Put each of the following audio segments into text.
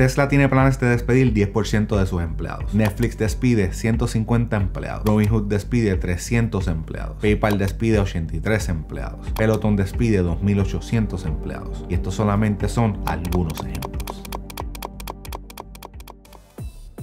Tesla tiene planes de despedir 10% de sus empleados. Netflix despide 150 empleados. Robinhood despide 300 empleados. PayPal despide 83 empleados. Peloton despide 2.800 empleados. Y estos solamente son algunos ejemplos.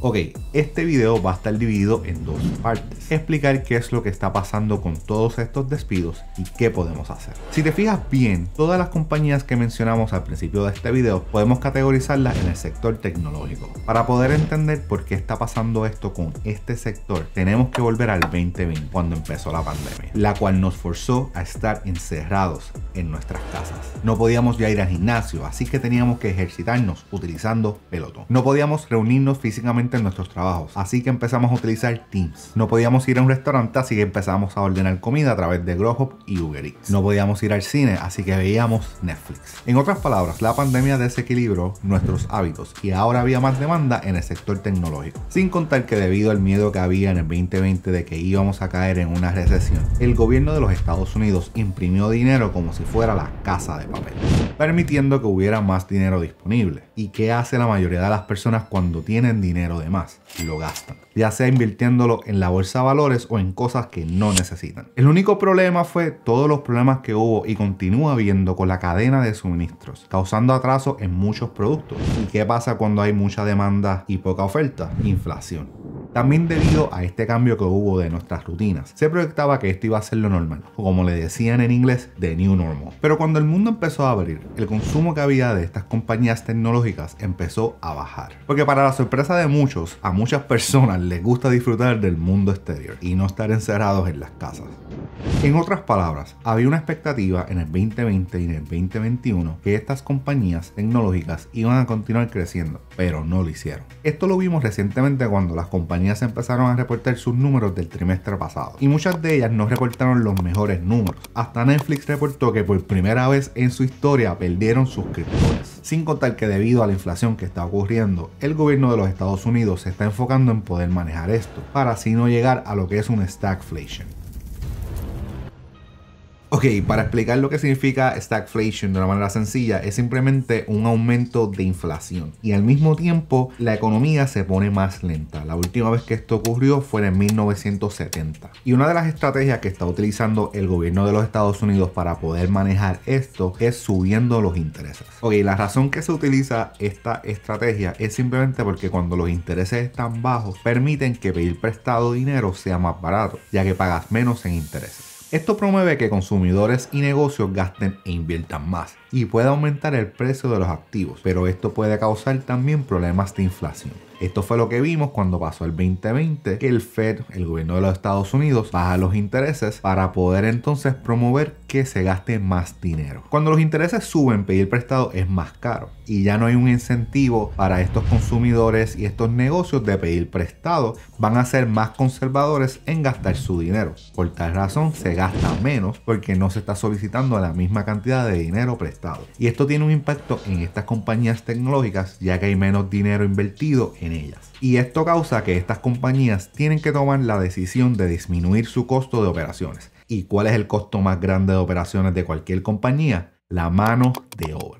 Ok, este video va a estar dividido en dos partes. Explicar qué es lo que está pasando con todos estos despidos y qué podemos hacer. Si te fijas bien, todas las compañías que mencionamos al principio de este video podemos categorizarlas en el sector tecnológico. Para poder entender por qué está pasando esto con este sector, tenemos que volver al 2020, cuando empezó la pandemia, la cual nos forzó a estar encerrados en nuestras casas. No podíamos ya ir al gimnasio, así que teníamos que ejercitarnos utilizando pelotón. No podíamos reunirnos físicamente nuestros trabajos. Así que empezamos a utilizar Teams. No podíamos ir a un restaurante, así que empezamos a ordenar comida a través de Grubhub y Uber Eats. No podíamos ir al cine, así que veíamos Netflix. En otras palabras, la pandemia desequilibró nuestros hábitos y ahora había más demanda en el sector tecnológico. Sin contar que debido al miedo que había en el 2020 de que íbamos a caer en una recesión, el gobierno de los Estados Unidos imprimió dinero como si fuera la casa de papel, permitiendo que hubiera más dinero disponible. ¿Y qué hace la mayoría de las personas cuando tienen dinero de más, lo gastan, ya sea invirtiéndolo en la bolsa de valores o en cosas que no necesitan. El único problema fue todos los problemas que hubo y continúa habiendo con la cadena de suministros, causando atraso en muchos productos. ¿Y qué pasa cuando hay mucha demanda y poca oferta? Inflación. También debido a este cambio que hubo de nuestras rutinas, se proyectaba que esto iba a ser lo normal, o como le decían en inglés, the new normal. Pero cuando el mundo empezó a abrir, el consumo que había de estas compañías tecnológicas empezó a bajar. Porque para la sorpresa de muchos, a muchas personas les gusta disfrutar del mundo exterior y no estar encerrados en las casas. En otras palabras, había una expectativa en el 2020 y en el 2021 que estas compañías tecnológicas iban a continuar creciendo, pero no lo hicieron. Esto lo vimos recientemente cuando las compañías empezaron a reportar sus números del trimestre pasado y muchas de ellas no reportaron los mejores números. Hasta Netflix reportó que por primera vez en su historia perdieron suscriptores. Sin contar que debido a la inflación que está ocurriendo, el gobierno de los Estados Unidos se está enfocando en poder manejar esto para así no llegar a lo que es un stagflation. Ok, para explicar lo que significa stagflation de una manera sencilla, es simplemente un aumento de inflación y al mismo tiempo la economía se pone más lenta. La última vez que esto ocurrió fue en 1970. Y una de las estrategias que está utilizando el gobierno de los Estados Unidos para poder manejar esto es subiendo los intereses. Ok, la razón que se utiliza esta estrategia es simplemente porque cuando los intereses están bajos permiten que pedir prestado dinero sea más barato, ya que pagas menos en intereses. Esto promueve que consumidores y negocios gasten e inviertan más y puede aumentar el precio de los activos, pero esto puede causar también problemas de inflación. Esto fue lo que vimos cuando pasó el 2020, que el Fed, el gobierno de los Estados Unidos, baja los intereses para poder entonces promover que se gaste más dinero. Cuando los intereses suben, pedir prestado es más caro y ya no hay un incentivo para estos consumidores y estos negocios de pedir prestado. Van a ser más conservadores en gastar su dinero. Por tal razón, se gasta menos porque no se está solicitando la misma cantidad de dinero prestado. Y esto tiene un impacto en estas compañías tecnológicas ya que hay menos dinero invertido en ellas. Y esto causa que estas compañías tienen que tomar la decisión de disminuir su costo de operaciones. ¿Y cuál es el costo más grande de operaciones de cualquier compañía? La mano de obra.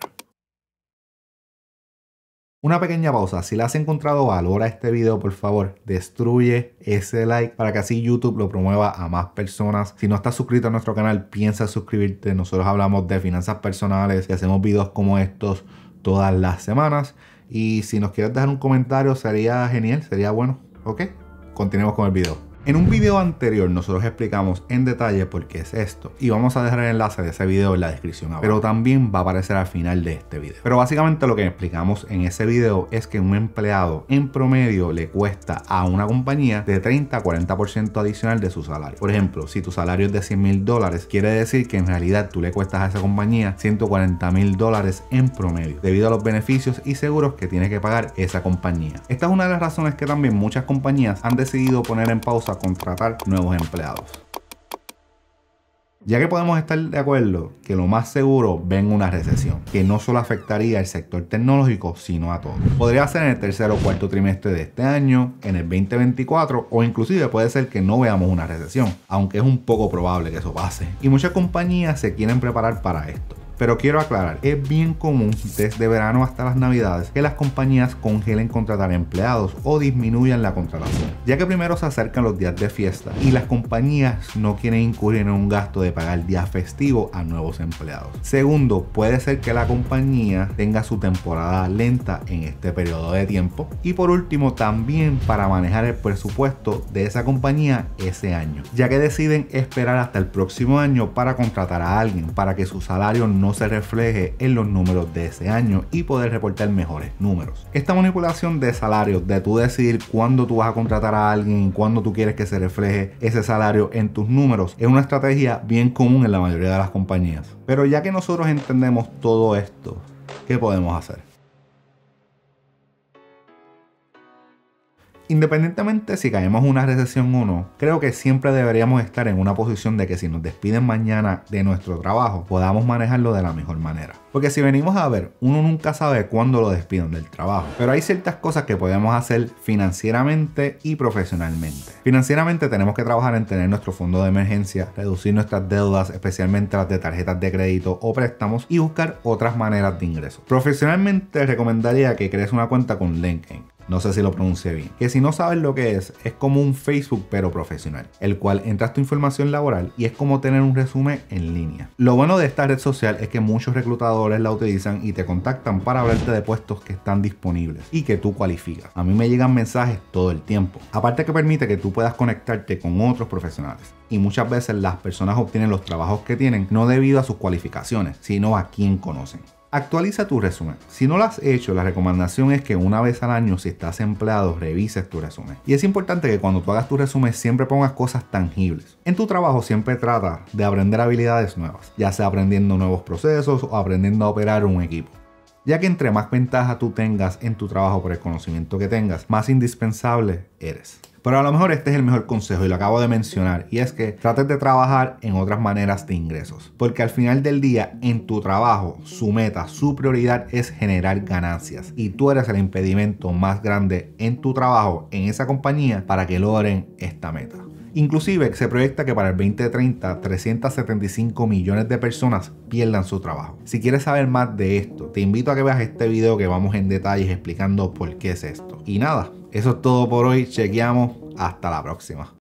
Una pequeña pausa, si le has encontrado valor a este video, por favor, destruye ese like para que así YouTube lo promueva a más personas. Si no estás suscrito a nuestro canal, piensa suscribirte. Nosotros hablamos de finanzas personales y hacemos videos como estos todas las semanas. Y si nos quieres dejar un comentario sería genial, sería bueno. ¿Ok? Continuemos con el video. En un video anterior nosotros explicamos en detalle por qué es esto y vamos a dejar el enlace de ese video en la descripción abajo, pero también va a aparecer al final de este video. Pero básicamente lo que explicamos en ese video es que un empleado en promedio le cuesta a una compañía de 30 a 40% adicional de su salario. Por ejemplo, si tu salario es de 100 mil dólares, quiere decir que en realidad tú le cuestas a esa compañía 140 mil dólares en promedio, debido a los beneficios y seguros que tiene que pagar esa compañía. Esta es una de las razones que también muchas compañías han decidido poner en pausa contratar nuevos empleados. Ya que podemos estar de acuerdo que lo más seguro ven una recesión, que no solo afectaría al sector tecnológico, sino a todos. Podría ser en el tercer o cuarto trimestre de este año, en el 2024 o inclusive puede ser que no veamos una recesión, aunque es un poco probable que eso pase. Y muchas compañías se quieren preparar para esto. Pero quiero aclarar, es bien común desde verano hasta las navidades que las compañías congelen contratar empleados o disminuyan la contratación, ya que primero se acercan los días de fiesta y las compañías no quieren incurrir en un gasto de pagar día festivo a nuevos empleados. Segundo, puede ser que la compañía tenga su temporada lenta en este periodo de tiempo. Y por último, también para manejar el presupuesto de esa compañía ese año, ya que deciden esperar hasta el próximo año para contratar a alguien para que su salario no se refleje en los números de ese año y poder reportar mejores números. Esta manipulación de salarios, de tú decidir cuándo tú vas a contratar a alguien y cuándo tú quieres que se refleje ese salario en tus números, es una estrategia bien común en la mayoría de las compañías. Pero ya que nosotros entendemos todo esto, ¿qué podemos hacer? Independientemente si caemos en una recesión o no, creo que siempre deberíamos estar en una posición de que si nos despiden mañana de nuestro trabajo, podamos manejarlo de la mejor manera. Porque si venimos a ver, uno nunca sabe cuándo lo despiden del trabajo. Pero hay ciertas cosas que podemos hacer financieramente y profesionalmente. Financieramente tenemos que trabajar en tener nuestro fondo de emergencia, reducir nuestras deudas, especialmente las de tarjetas de crédito o préstamos, y buscar otras maneras de ingreso. Profesionalmente recomendaría que crees una cuenta con LinkedIn no sé si lo pronuncié bien, que si no sabes lo que es, es como un Facebook pero profesional, el cual entras tu información laboral y es como tener un resumen en línea. Lo bueno de esta red social es que muchos reclutadores la utilizan y te contactan para hablarte de puestos que están disponibles y que tú cualificas. A mí me llegan mensajes todo el tiempo. Aparte que permite que tú puedas conectarte con otros profesionales. Y muchas veces las personas obtienen los trabajos que tienen no debido a sus cualificaciones, sino a quien conocen. Actualiza tu resumen. Si no lo has hecho, la recomendación es que una vez al año, si estás empleado, revises tu resumen. Y es importante que cuando tú hagas tu resumen siempre pongas cosas tangibles. En tu trabajo siempre trata de aprender habilidades nuevas, ya sea aprendiendo nuevos procesos o aprendiendo a operar un equipo ya que entre más ventaja tú tengas en tu trabajo por el conocimiento que tengas, más indispensable eres. Pero a lo mejor este es el mejor consejo y lo acabo de mencionar y es que trates de trabajar en otras maneras de ingresos. Porque al final del día en tu trabajo su meta, su prioridad es generar ganancias y tú eres el impedimento más grande en tu trabajo, en esa compañía para que logren esta meta. Inclusive se proyecta que para el 2030 375 millones de personas pierdan su trabajo. Si quieres saber más de esto, te invito a que veas este video que vamos en detalles explicando por qué es esto. Y nada, eso es todo por hoy. Chequeamos. Hasta la próxima.